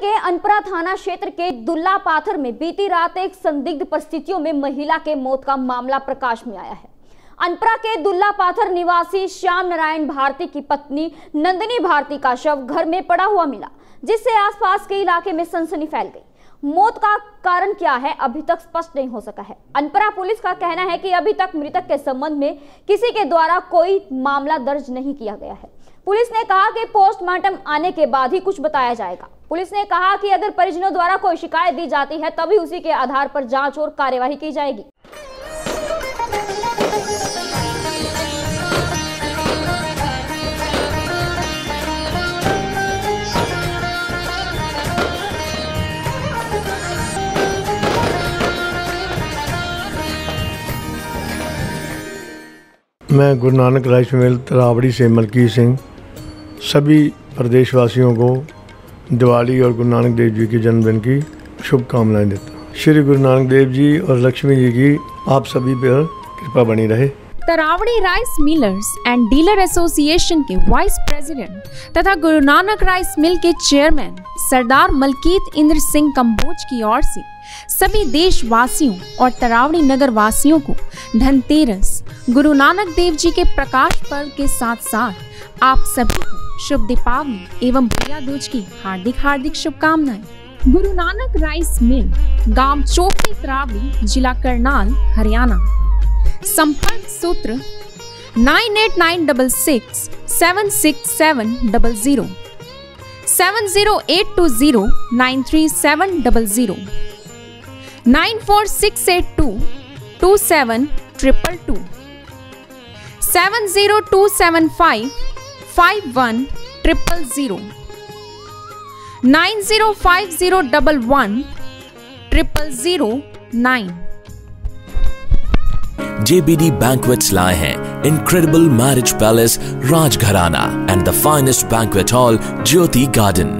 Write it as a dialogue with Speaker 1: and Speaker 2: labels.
Speaker 1: के अनपरा थाना क्षेत्र के दुल्ला पाथर में बीती रात एक संदिग्ध परिस्थितियों में महिला के मौत का मामला प्रकाश में आया है। अनपरा के दुल्ला पाथर निवासी श्याम नारायण भारती की पत्नी नंदिनी भारती का शव घर में पड़ा हुआ मिला, जिससे आसपास के इलाके में सनसनी फैल गई। मौत का कारण क्या है, अभी तक स्पष्ट नहीं हो सका है। अनपरा पुलिस का कहना है कि अभी तक मृतक के संबंध में किसी के द्वारा कोई मामला दर्ज नहीं किया गया है। पुलिस ने कहा कि पोस्टमार्टम आने के बाद ही कुछ बताया जाएगा। पुलिस ने कहा कि अगर परिजनों द्वारा कोई शिकायत दी जाती है, तभी उसी के आधार पर जाँच और कार्यवाही की जाएगी।
Speaker 2: मैं गुरु नानक राइस मिल तरावड़ी से मलकी सिंह। सभी प्रदेशवासियों को दिवाली और गुरु नानक देव जी के जन्मदिन की शुभकामनाएँ देता हूँ। श्री गुरु नानक देव जी और लक्ष्मी जी की आप सभी पर कृपा बनी रहे।
Speaker 3: Taraori rice millers and dealer association के वाइस प्रेसिडेंट तथा गुरु नानक राइस मिल के चेयरमैन सरदार मलकीत इंद्र सिंह कम्बोज की ओर से सभी देशवासियों और तरावड़ी नगर वासियों को धनतेरस, गुरु नानक देव जी के प्रकाश पर्व के साथ साथ आप सभी को शुभ दीपावली एवं भैया दूज की हार्दिक हार्दिक शुभकामनाएँ। गुरु नानक राइस मिल, गाँव चोपड़ी तरावड़ी जिला करनाल, हरियाणा। संपर्क सूत्र nine eight nine double six seven six seven double zero, seven zero eight two zero nine three seven double zero, nine four six eight two two seven triple two, seven zero two seven five five one triple zero nine zero five zero double one triple zero nine
Speaker 4: JBD Banquets लाए हैं incredible marriage palace Rajgharana and the finest banquet hall Jyoti Garden.